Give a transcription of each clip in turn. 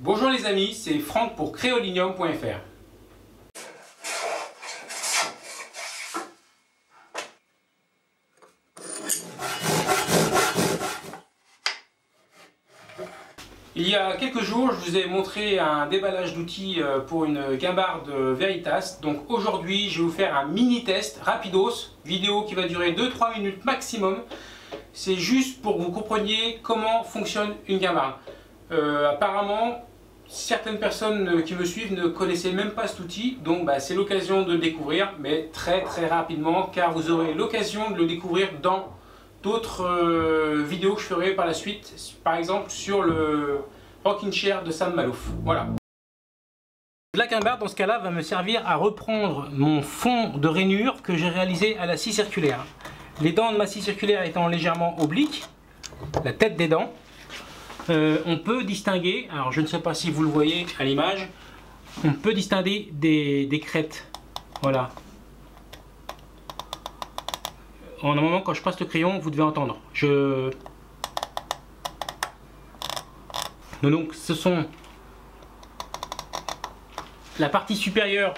Bonjour les amis, c'est Franck pour créolinium.fr. Il y a quelques jours, je vous ai montré un déballage d'outils euh, pour une guimbarde Veritas. Donc aujourd'hui, je vais vous faire un mini test rapidos, vidéo qui va durer 2-3 minutes maximum. C'est juste pour que vous compreniez comment fonctionne une guimbarde. Euh, apparemment, certaines personnes qui me suivent ne connaissaient même pas cet outil, donc bah, c'est l'occasion de le découvrir, mais très très rapidement, car vous aurez l'occasion de le découvrir dans d'autres euh, vidéos que je ferai par la suite, par exemple sur le Rocking Chair de Sam Malouf. Voilà. La guimbarde dans ce cas-là va me servir à reprendre mon fond de rainure que j'ai réalisé à la scie circulaire. Les dents de ma scie circulaire étant légèrement obliques, la tête des dents, euh, on peut distinguer, alors je ne sais pas si vous le voyez à l'image, on peut distinguer des, crêtes. Voilà, en un moment quand je passe le crayon vous devez entendre. Je donc ce sont la partie supérieure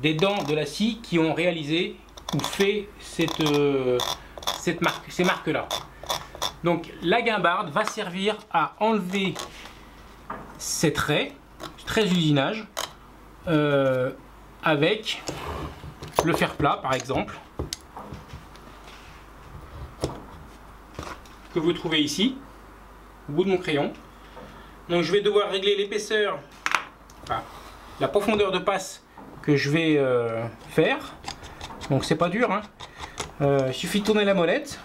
des dents de la scie qui ont réalisé ou fait cette, euh, cette marque, ces marques là donc la guimbarde va servir à enlever ces traits très usinage euh, avec le fer plat par exemple que vous trouvez ici, au bout de mon crayon. Donc je vais devoir régler l'épaisseur, la profondeur de passe que je vais euh, faire. Donc c'est pas dur. Hein. Euh, il suffit de tourner la molette.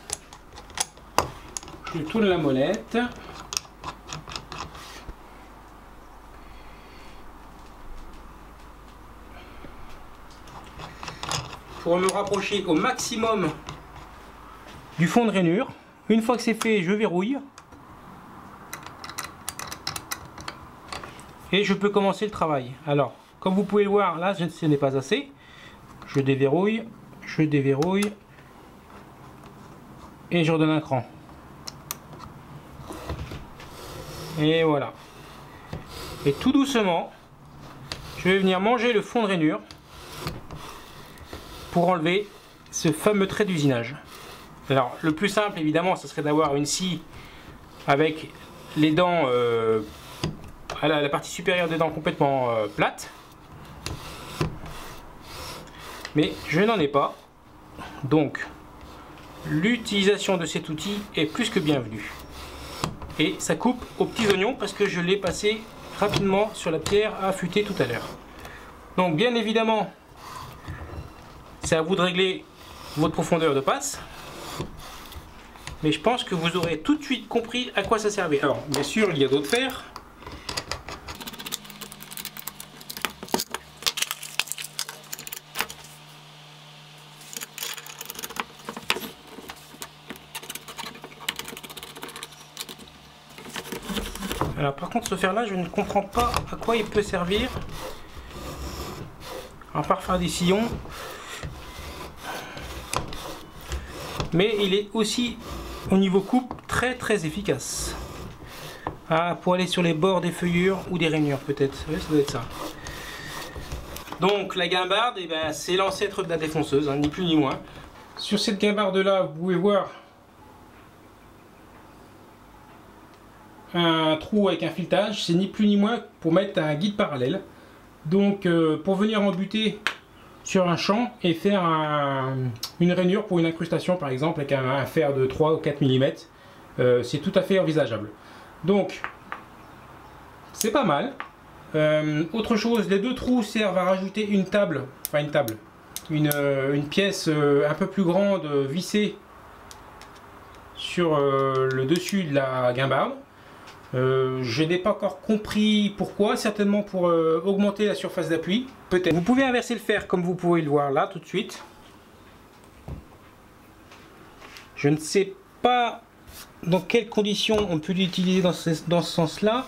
Je tourne la molette. Pour me rapprocher au maximum du fond de rainure. Une fois que c'est fait, je verrouille. Et je peux commencer le travail. Alors, comme vous pouvez le voir, là, ce n'est pas assez. Je déverrouille, je déverrouille. Et je redonne un cran. Et voilà. Et tout doucement, je vais venir manger le fond de rainure pour enlever ce fameux trait d'usinage. Alors, le plus simple, évidemment, ce serait d'avoir une scie avec les dents, euh, à la, partie supérieure des dents complètement euh, plate. Mais je n'en ai pas. Donc, l'utilisation de cet outil est plus que bienvenue. Et ça coupe aux petits oignons parce que je l'ai passé rapidement sur la pierre à affûter tout à l'heure. Donc, bien évidemment, c'est à vous de régler votre profondeur de passe mais je pense que vous aurez tout de suite compris à quoi ça servait. Alors, bien sûr, il y a d'autres fers. Alors par contre ce fer là je ne comprends pas à quoi il peut servir. À part des sillons. Mais il est aussi au niveau coupe très très efficace. Ah, pour aller sur les bords des feuillures ou des rainures peut-être, ça doit être ça. Donc la guimbarde, eh ben, c'est l'ancêtre de la défonceuse, hein, ni plus ni moins. Sur cette guimbarde là, vous pouvez voir un trou avec un filetage, c'est ni plus ni moins pour mettre un guide parallèle. Donc euh, pour venir en buter sur un champ et faire une rainure pour une incrustation par exemple avec un, fer de 3 ou 4 mm. Euh, c'est tout à fait envisageable. Donc, c'est pas mal. Euh, autre chose, les deux trous servent à rajouter une table, enfin une table, une, euh, pièce un peu plus grande vissée sur le dessus de la guimbarde. Euh, je n'ai pas encore compris pourquoi, certainement pour euh, augmenter la surface d'appui, peut-être. Vous pouvez inverser le fer comme vous pouvez le voir là tout de suite. Je ne sais pas dans quelles conditions on peut l'utiliser dans ce, sens-là,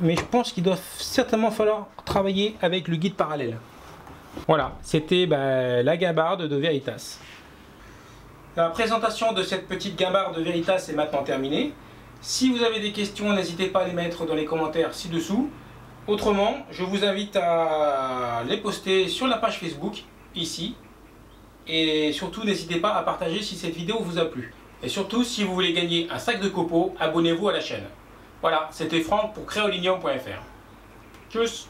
mais je pense qu'il doit certainement falloir travailler avec le guide parallèle. Voilà, c'était bah, la gabarde de Veritas. La présentation de cette petite gabarde de Veritas est maintenant terminée. Si vous avez des questions, n'hésitez pas à les mettre dans les commentaires ci-dessous. Autrement, je vous invite à les poster sur la page Facebook, ici. Et surtout, n'hésitez pas à partager si cette vidéo vous a plu. Et surtout, si vous voulez gagner un sac de copeaux, abonnez-vous à la chaîne. Voilà, c'était Franck pour créolinium.fr. Tchuss